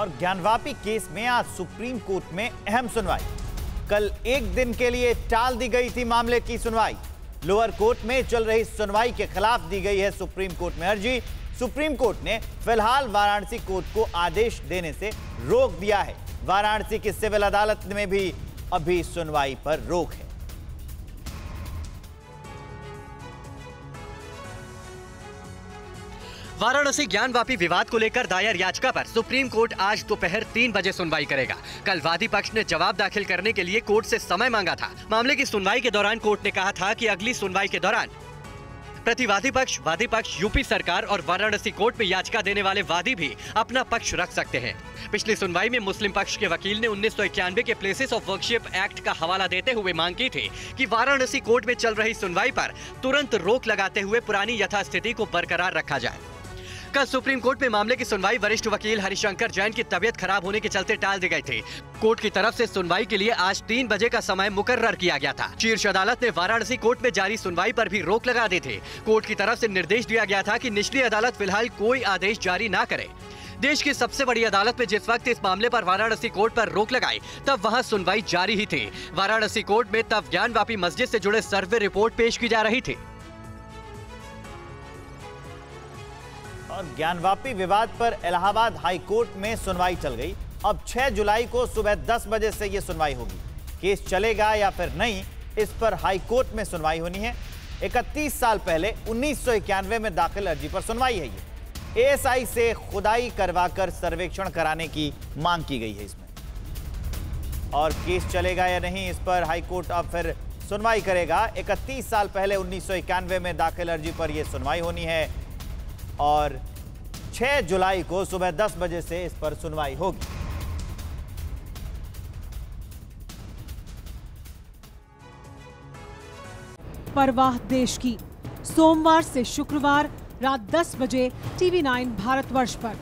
और ज्ञानवापी केस में आज सुप्रीम कोर्ट में अहम सुनवाई। कल एक दिन के लिए टाल दी गई थी मामले की सुनवाई। लोअर कोर्ट में चल रही सुनवाई के खिलाफ दी गई है सुप्रीम कोर्ट में अर्जी। सुप्रीम कोर्ट ने फ़िलहाल वाराणसी कोर्ट को आदेश देने से रोक दिया है। वाराणसी की सिविल अदालत में भी अभी सुनवाई पर रोक है। वाराणसी ज्ञान ज्ञानवापी विवाद को लेकर दायर याचिका पर सुप्रीम कोर्ट आज दोपहर तीन बजे सुनवाई करेगा। कल वादी पक्ष ने जवाब दाखिल करने के लिए कोर्ट से समय मांगा था। मामले की सुनवाई के दौरान कोर्ट ने कहा था कि अगली सुनवाई के दौरान प्रतिवादी पक्ष, वादी पक्ष, यूपी सरकार और वाराणसी कोर्ट में याचिका देने वाले वादी भी अपना पक्ष रख सकते हैं। पिछली सुनवाई में मुस्लिम पक्ष के वकील ने उन्नीस सौ इक्यानवे के प्लेसेस ऑफ़ वर्कशिप एक्ट का हवाला देते हुए मांग की थी कि वाराणसी कोर्ट में चल रही सुनवाई पर तुरंत रोक लगाते हुए पुरानी यथास्थिति को बरकरार रखा जाए। कल सुप्रीम कोर्ट में मामले की सुनवाई वरिष्ठ वकील हरिशंकर जैन की तबियत खराब होने के चलते टाल दी गई थी। कोर्ट की तरफ़ से सुनवाई के लिए आज तीन बजे का समय मुकर्र किया गया था। शीर्ष अदालत ने वाराणसी कोर्ट में जारी सुनवाई पर भी रोक लगा दी थी। कोर्ट की तरफ़ से निर्देश दिया गया था कि निचली अदालत फ़िलहाल कोई आदेश जारी न करे। देश की सबसे बड़ी अदालत में जिस वक्त इस मामले पर वाराणसी कोर्ट पर रोक लगाई, तब वहाँ सुनवाई जारी ही थी। वाराणसी कोर्ट में तब ज्ञानवापी मस्जिद से जुड़े सर्वे रिपोर्ट पेश की जा रही थी। और ज्ञानवापी विवाद पर इलाहाबाद हाई कोर्ट में सुनवाई चल गई। अब 6 जुलाई को सुबह 10 बजे से यह सुनवाई होगी। केस चलेगा या फिर नहीं, इस पर हाई कोर्ट में सुनवाई होनी है। 31 साल पहले उन्नीस में दाखिल अर्जी पर सुनवाई है ये। एएसआई से खुदाई करवाकर सर्वेक्षण कराने की मांग की गई है इसमें। और केस चलेगा या नहीं, इस पर हाईकोर्ट अब फिर सुनवाई करेगा। 31 साल पहले उन्नीस सौ इक्यानवे में दाखिल अर्जी पर यह सुनवाई होनी है। और 6 जुलाई को सुबह 10 बजे से इस पर सुनवाई होगी। परवाह देश की। सोमवार से शुक्रवार रात 10 बजे टीवी 9 भारतवर्ष पर।